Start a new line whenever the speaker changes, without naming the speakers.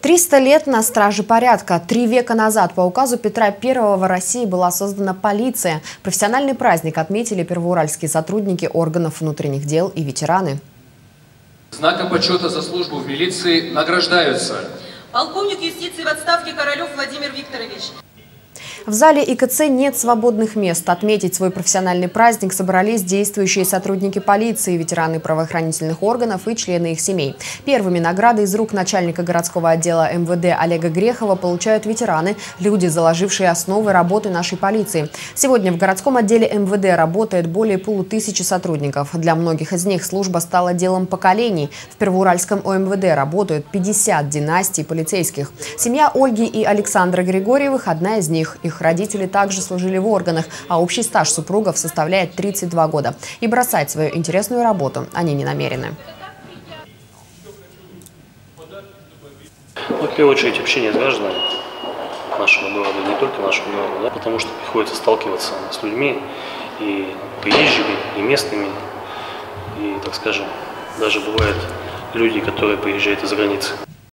300 лет на страже порядка. Три века назад по указу Петра I в России была создана полиция. Профессиональный праздник отметили первоуральские сотрудники органов внутренних дел и ветераны.
Знаком почета за службу в милиции награждаются
Полковник юстиции в отставке Королев Владимир Викторович.
В зале ИКЦ нет свободных мест. Отметить свой профессиональный праздник собрались действующие сотрудники полиции, ветераны правоохранительных органов и члены их семей. Первыми награды из рук начальника городского отдела МВД Олега Грехова получают ветераны, люди, заложившие основы работы нашей полиции. Сегодня в городском отделе МВД работает более полутысячи сотрудников. Для многих из них служба стала делом поколений. В Первоуральском ОМВД работают 50 династий полицейских. Семья Ольги и Александра Григорьевых – одна из них. Их родители также служили в органах, а общий стаж супругов составляет 32 года. И бросать свою интересную работу они не намерены.
Ну, в первую очередь общение с гражданами нашего города, не только нашего города, да, потому что приходится сталкиваться с людьми и приезжими, и местными, и, так скажем, даже бывают люди, которые приезжают из-за границы.